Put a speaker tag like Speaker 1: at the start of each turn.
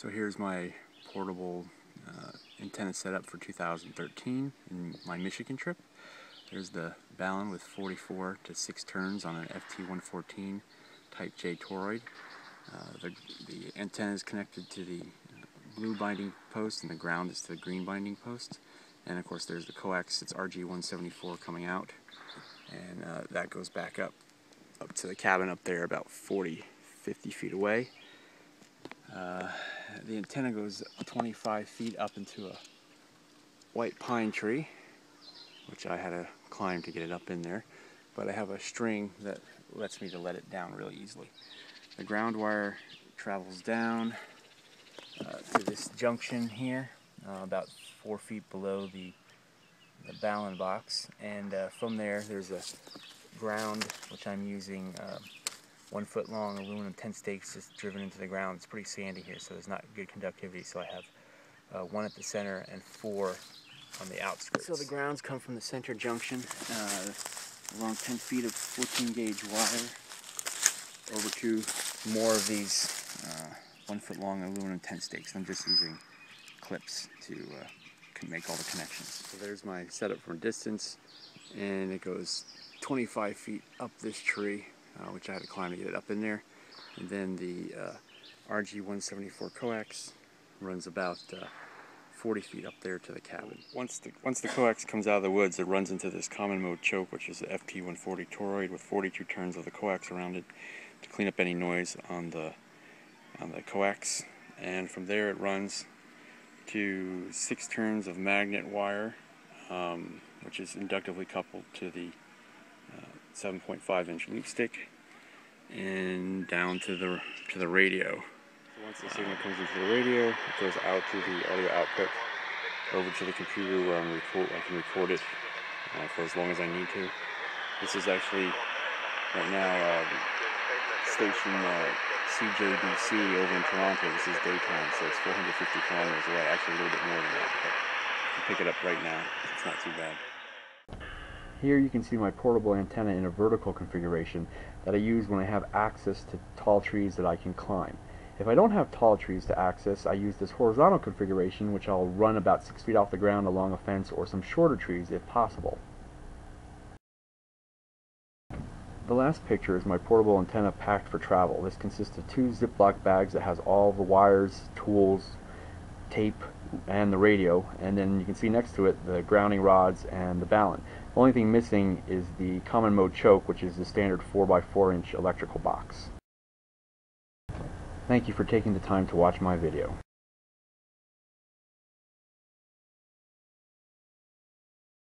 Speaker 1: So here's my portable uh, antenna setup for 2013 in my Michigan trip. There's the Balun with 44 to 6 turns on an FT114 Type J toroid. Uh, the, the antenna is connected to the blue binding post and the ground is to the green binding post. And of course there's the coax, it's RG174 coming out. And uh, that goes back up, up to the cabin up there about 40, 50 feet away. Uh, the antenna goes 25 feet up into a white pine tree, which I had to climb to get it up in there. But I have a string that lets me to let it down really easily. The ground wire travels down uh, to this junction here, uh, about four feet below the, the Balun box. And uh, from there, there's a ground, which I'm using uh, one foot long aluminum tent stakes just driven into the ground. It's pretty sandy here, so there's not good conductivity. So I have uh, one at the center and four on the outskirts. So the grounds come from the center junction uh, along 10 feet of 14 gauge wire over to more of these uh, one foot long aluminum tent stakes. I'm just using clips to uh, make all the connections. So there's my setup from distance and it goes 25 feet up this tree uh, which I had to climb to get it up in there. And then the uh, RG174 coax runs about uh, 40 feet up there to the cabin. Once the, once the coax comes out of the woods, it runs into this common mode choke, which is the FT140 toroid with 42 turns of the coax around it to clean up any noise on the, on the coax. And from there it runs to six turns of magnet wire, um, which is inductively coupled to the 7.5 inch loop stick and down to the to the radio. So once the signal comes into the radio, it goes out to the audio output over to the computer where I'm record, I can record it uh, for as long as I need to. This is actually right now uh, station uh, CJDC over in Toronto. This is daytime, so it's 450 kilometers away. Actually, a little bit more than that, but pick it up right now. It's not too bad. Here you can see my portable antenna in a vertical configuration that I use when I have access to tall trees that I can climb. If I don't have tall trees to access, I use this horizontal configuration which I'll run about 6 feet off the ground along a fence or some shorter trees if possible. The last picture is my portable antenna packed for travel. This consists of two Ziploc bags that has all the wires, tools, tape, and the radio and then you can see next to it the grounding rods and the Balun. The only thing missing is the common mode choke which is the standard 4x4 inch electrical box. Thank you for taking the time to watch my video.